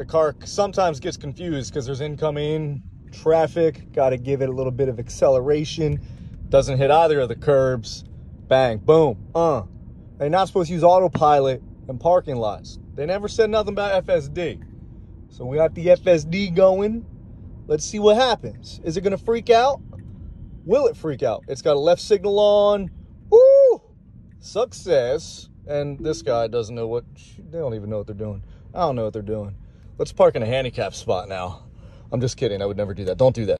the car sometimes gets confused because there's incoming traffic. Got to give it a little bit of acceleration. Doesn't hit either of the curbs. Bang, boom, uh. They're not supposed to use autopilot in parking lots. They never said nothing about FSD. So we got the FSD going. Let's see what happens. Is it going to freak out? Will it freak out? It's got a left signal on. Woo! Success. And this guy doesn't know what, they don't even know what they're doing. I don't know what they're doing. Let's park in a handicap spot now. I'm just kidding. I would never do that. Don't do that.